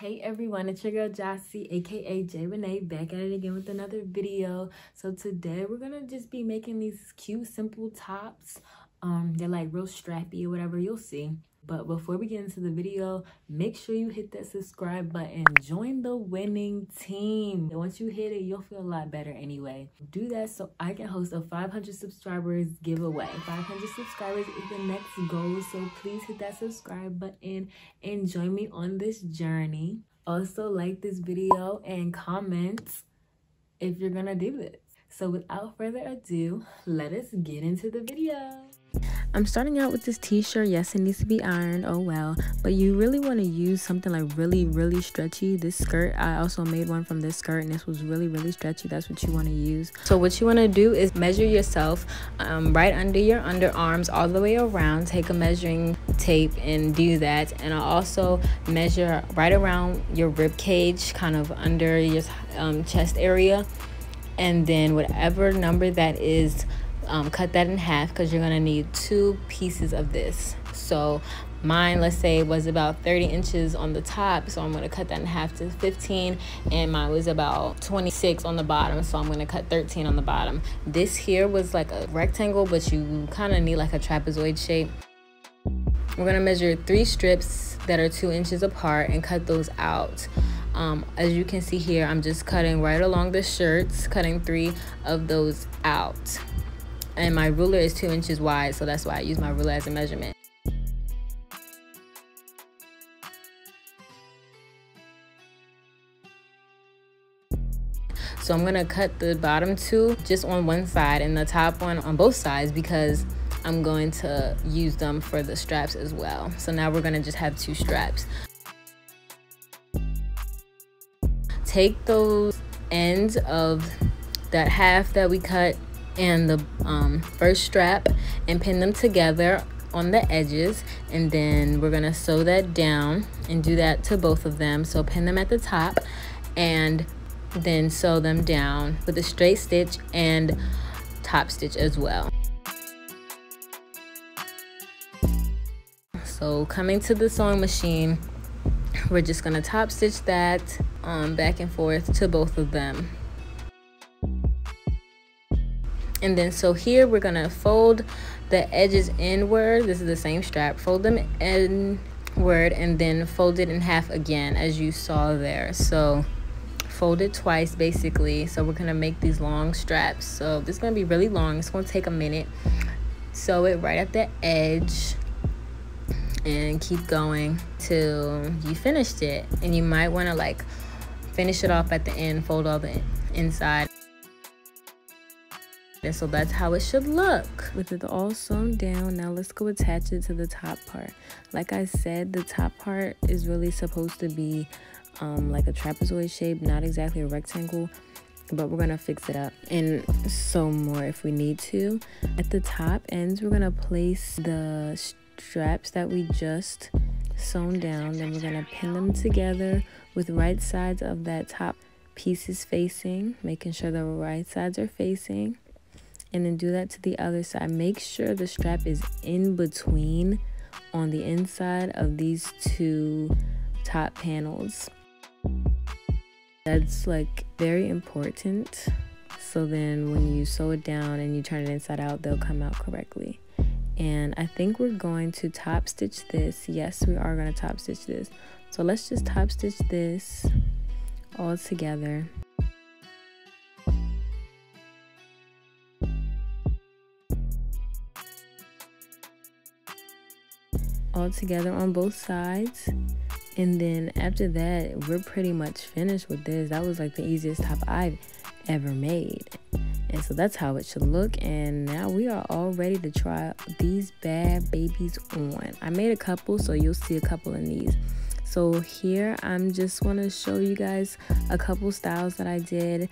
Hey everyone, it's your girl Jocey, aka J Renee, back at it again with another video. So today we're gonna just be making these cute, simple tops. Um, they're like real strappy or whatever, you'll see. But before we get into the video, make sure you hit that subscribe button. Join the winning team. And once you hit it, you'll feel a lot better anyway. Do that so I can host a 500 subscribers giveaway. 500 subscribers is the next goal. So please hit that subscribe button and join me on this journey. Also like this video and comment if you're gonna do this. So without further ado, let us get into the video. I'm starting out with this t-shirt. Yes, it needs to be ironed. Oh well. But you really want to use something like really, really stretchy. This skirt, I also made one from this skirt and this was really, really stretchy. That's what you want to use. So what you want to do is measure yourself um, right under your underarms all the way around. Take a measuring tape and do that. And I'll also measure right around your rib cage, kind of under your um, chest area. And then whatever number that is um, cut that in half because you're gonna need two pieces of this. So mine let's say was about 30 inches on the top so i'm going to cut that in half to 15 and mine was about 26 on the bottom so i'm going to cut 13 on the bottom. This here was like a rectangle but you kind of need like a trapezoid shape. We're going to measure three strips that are two inches apart and cut those out. Um, as you can see here i'm just cutting right along the shirts cutting three of those out and my ruler is two inches wide so that's why I use my ruler as a measurement. So I'm gonna cut the bottom two just on one side and the top one on both sides because I'm going to use them for the straps as well. So now we're gonna just have two straps. Take those ends of that half that we cut and the um, first strap and pin them together on the edges. And then we're gonna sew that down and do that to both of them. So pin them at the top and then sew them down with a straight stitch and top stitch as well. So coming to the sewing machine we're just gonna top stitch that um, back and forth to both of them and then so here we're gonna fold the edges inward. This is the same strap. Fold them inward and then fold it in half again as you saw there. So fold it twice basically. So we're gonna make these long straps. So this is gonna be really long. It's gonna take a minute. Sew it right at the edge and keep going till you finished it. And you might want to like finish it off at the end fold all the inside and so that's how it should look. With it all sewn down, now let's go attach it to the top part. Like I said, the top part is really supposed to be um, like a trapezoid shape, not exactly a rectangle but we're gonna fix it up and sew more if we need to. At the top ends, we're gonna place the straps that we just sewn down. Then we're gonna pin them together with right sides of that top pieces facing, making sure the right sides are facing and then do that to the other side. Make sure the strap is in between on the inside of these two top panels. That's like very important. So then when you sew it down and you turn it inside out they'll come out correctly. And I think we're going to top stitch this. Yes we are going to top stitch this. So let's just top stitch this all together all together on both sides. And then after that we're pretty much finished with this. That was like the easiest top i've ever made. And so that's how it should look. And now we are all ready to try these bad babies on. I made a couple so you'll see a couple in these. So here i'm just want to show you guys a couple styles that i did.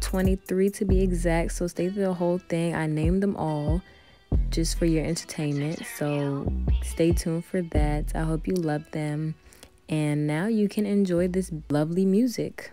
23 to be exact so stay through the whole thing. I named them all just for your entertainment. So stay tuned for that. I hope you love them. And now you can enjoy this lovely music.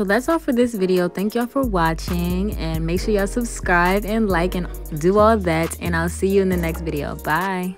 so that's all for this video. Thank y'all for watching and make sure y'all subscribe and like and do all that and i'll see you in the next video. Bye